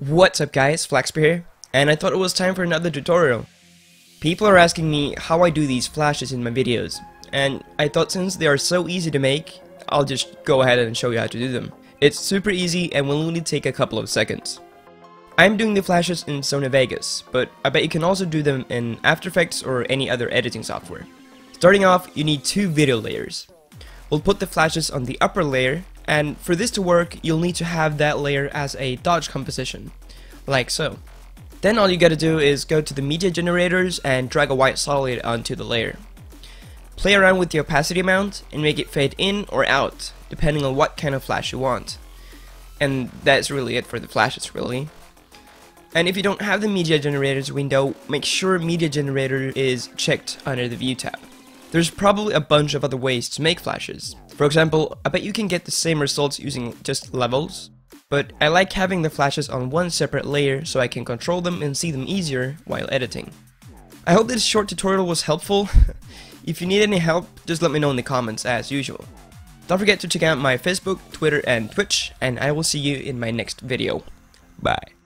What's up guys, Flaxboi here, and I thought it was time for another tutorial. People are asking me how I do these flashes in my videos, and I thought since they are so easy to make, I'll just go ahead and show you how to do them. It's super easy and will only take a couple of seconds. I'm doing the flashes in Sony Vegas, but I bet you can also do them in After Effects or any other editing software. Starting off, you need two video layers. We'll put the flashes on the upper layer and for this to work, you'll need to have that layer as a dodge composition, like so. Then all you gotta do is go to the media generators and drag a white solid onto the layer. Play around with the opacity amount and make it fade in or out, depending on what kind of flash you want. And that's really it for the flashes really. And if you don't have the media generators window, make sure media generator is checked under the view tab. There's probably a bunch of other ways to make flashes. For example, I bet you can get the same results using just levels, but I like having the flashes on one separate layer so I can control them and see them easier while editing. I hope this short tutorial was helpful. if you need any help, just let me know in the comments as usual. Don't forget to check out my Facebook, Twitter and Twitch, and I will see you in my next video. Bye.